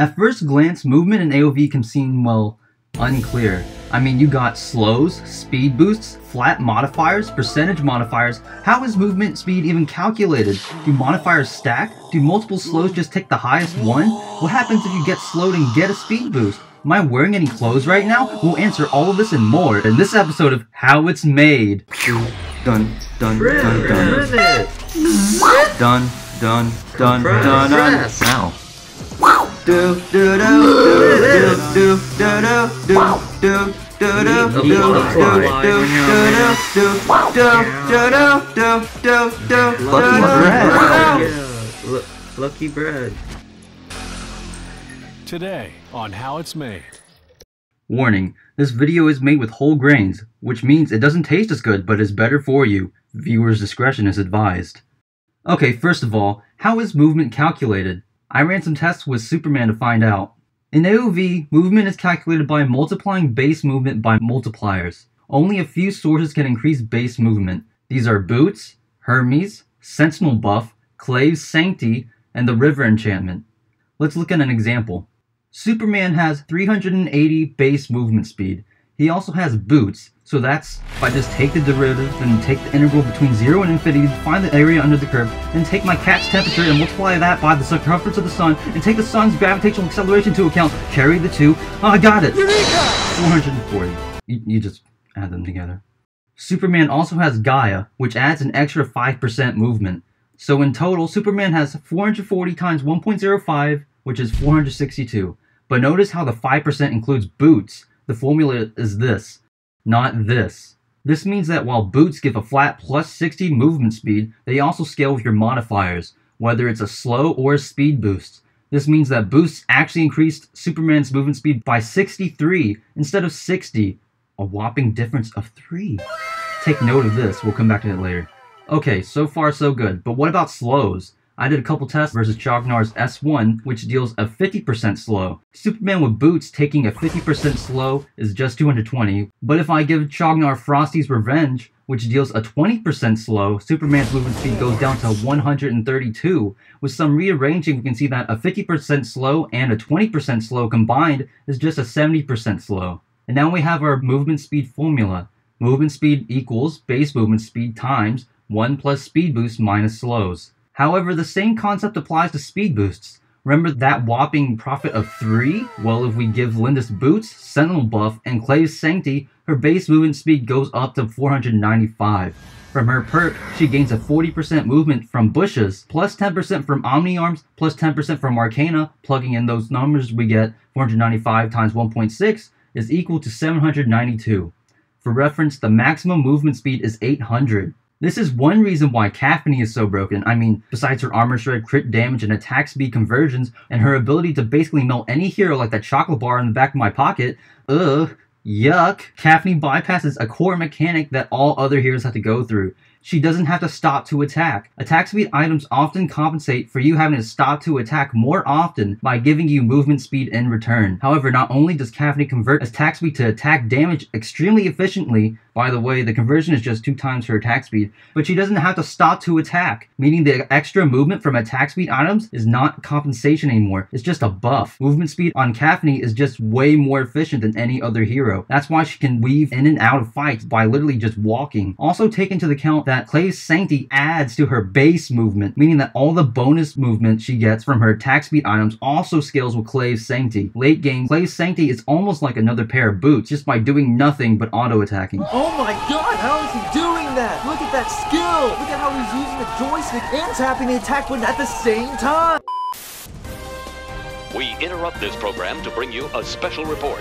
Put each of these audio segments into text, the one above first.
At first glance, movement in AOV can seem, well, unclear. I mean, you got slows, speed boosts, flat modifiers, percentage modifiers. How is movement speed even calculated? Do modifiers stack? Do multiple slows just take the highest one? What happens if you get slowed and get a speed boost? Am I wearing any clothes right now? We'll answer all of this and more in this episode of How It's Made. Dun, dun, dun, dun, dun. Dun, dun, dun, dun, dun. Ow. Do, do, do, do, do, do, do, do, do. Do do do do do do do do. Lucky bread. Today on How It's Made. Warning, this video is made with whole grains, which means it doesn't taste as good but is better for you. Viewer's discretion is advised. Okay, first of all, how is movement calculated? I ran some tests with Superman to find out. In AOV, movement is calculated by multiplying base movement by multipliers. Only a few sources can increase base movement. These are Boots, Hermes, Sentinel Buff, Clay's Sanctity, and the River Enchantment. Let's look at an example. Superman has 380 base movement speed. He also has Boots, so that's if I just take the derivative and take the integral between 0 and infinity, find the area under the curve, then take my cat's temperature and multiply that by the circumference of the sun, and take the sun's gravitational acceleration into account, carry the two. Oh, I got it! Eureka! 440. You, you just add them together. Superman also has Gaia, which adds an extra 5% movement. So in total, Superman has 440 times 1.05, which is 462. But notice how the 5% includes boots. The formula is this not this. This means that while boots give a flat plus 60 movement speed, they also scale with your modifiers, whether it's a slow or a speed boost. This means that boosts actually increased Superman's movement speed by 63 instead of 60, a whopping difference of 3. Take note of this, we'll come back to it later. Okay, so far so good, but what about slows? I did a couple tests versus Chaugnar's S1, which deals a 50% slow. Superman with boots taking a 50% slow is just 220, but if I give Chaugnar Frosty's Revenge, which deals a 20% slow, Superman's movement speed goes down to 132. With some rearranging, we can see that a 50% slow and a 20% slow combined is just a 70% slow. And now we have our movement speed formula. Movement speed equals base movement speed times 1 plus speed boost minus slows. However, the same concept applies to speed boosts. Remember that whopping profit of 3? Well, if we give Lindis Boots, Sentinel Buff, and Clay's Sanctity, her base movement speed goes up to 495. From her perk, she gains a 40% movement from bushes, plus 10% from Omni Arms, plus 10% from Arcana. Plugging in those numbers, we get 495 times 1.6 is equal to 792. For reference, the maximum movement speed is 800. This is one reason why Capheny is so broken. I mean, besides her armor shred, crit damage, and attack speed conversions, and her ability to basically melt any hero like that chocolate bar in the back of my pocket, ugh, yuck. Capheny bypasses a core mechanic that all other heroes have to go through she doesn't have to stop to attack. Attack speed items often compensate for you having to stop to attack more often by giving you movement speed in return. However, not only does Capheny convert attack speed to attack damage extremely efficiently, by the way, the conversion is just two times her attack speed, but she doesn't have to stop to attack, meaning the extra movement from attack speed items is not compensation anymore. It's just a buff. Movement speed on Capheny is just way more efficient than any other hero. That's why she can weave in and out of fights by literally just walking. Also take into account that Clay's Sanctity adds to her base movement, meaning that all the bonus movement she gets from her attack speed items also scales with Clay's Sanctity. Late game, Clay's Sanctity is almost like another pair of boots, just by doing nothing but auto-attacking. Oh Oh my god, how is he doing that? Look at that skill! Look at how he's using the joystick and tapping the attack button at the same time! We interrupt this program to bring you a special report.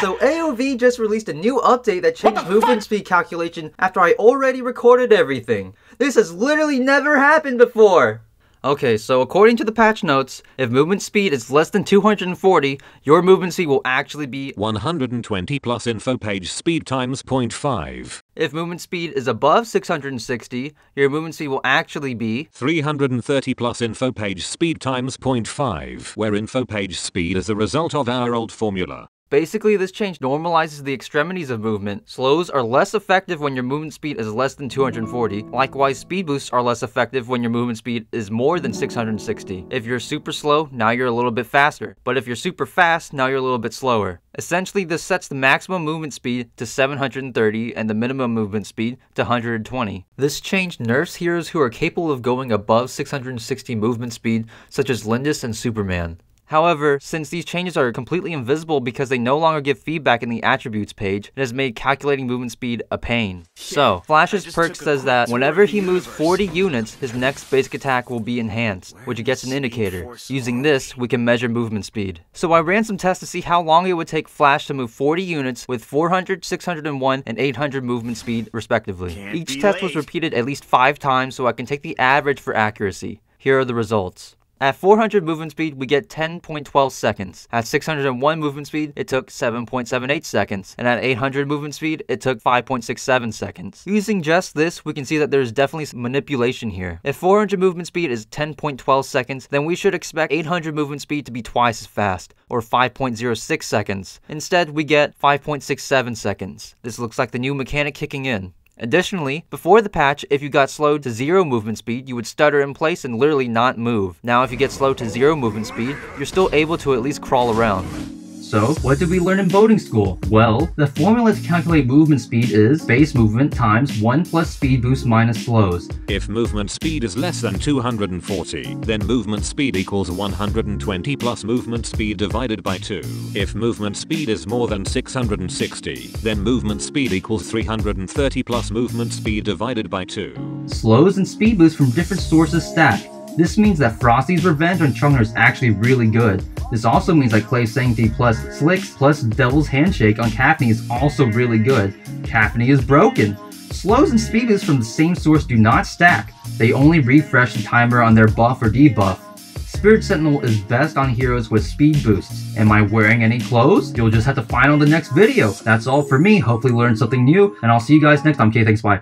So AOV just released a new update that changed movement speed calculation after I already recorded everything. This has literally never happened before! Okay, so according to the patch notes, if movement speed is less than 240, your movement speed will actually be 120 plus info page speed times 0.5. If movement speed is above 660, your movement speed will actually be 330 plus info page speed times 0.5, where info page speed is a result of our old formula. Basically, this change normalizes the extremities of movement. Slows are less effective when your movement speed is less than 240. Likewise, speed boosts are less effective when your movement speed is more than 660. If you're super slow, now you're a little bit faster. But if you're super fast, now you're a little bit slower. Essentially, this sets the maximum movement speed to 730 and the minimum movement speed to 120. This change nerfs heroes who are capable of going above 660 movement speed, such as Lindis and Superman. However, since these changes are completely invisible because they no longer give feedback in the attributes page, it has made calculating movement speed a pain. So, Flash's perk says that whenever he moves 40 units, his next basic attack will be enhanced, which gets an indicator. Using this, we can measure movement speed. So I ran some tests to see how long it would take Flash to move 40 units with 400, 601, and 800 movement speed respectively. Each test was repeated at least 5 times so I can take the average for accuracy. Here are the results. At 400 movement speed, we get 10.12 seconds. At 601 movement speed, it took 7.78 seconds. And at 800 movement speed, it took 5.67 seconds. Using just this, we can see that there's definitely some manipulation here. If 400 movement speed is 10.12 seconds, then we should expect 800 movement speed to be twice as fast, or 5.06 seconds. Instead, we get 5.67 seconds. This looks like the new mechanic kicking in. Additionally, before the patch, if you got slowed to zero movement speed, you would stutter in place and literally not move. Now if you get slowed to zero movement speed, you're still able to at least crawl around. So, what did we learn in boating school? Well, the formula to calculate movement speed is base movement times 1 plus speed boost minus slows. If movement speed is less than 240, then movement speed equals 120 plus movement speed divided by 2. If movement speed is more than 660, then movement speed equals 330 plus movement speed divided by 2. Slows and speed boosts from different sources stack. This means that Frosty's Revenge on Chaugnar is actually really good. This also means that Clay Sanctity plus Slicks plus Devil's Handshake on Capheny is also really good. Capheny is broken. Slows and speed boosts from the same source do not stack. They only refresh the timer on their buff or debuff. Spirit Sentinel is best on heroes with speed boosts. Am I wearing any clothes? You'll just have to find on the next video. That's all for me. Hopefully learn something new, and I'll see you guys next time. Okay, thanks, bye.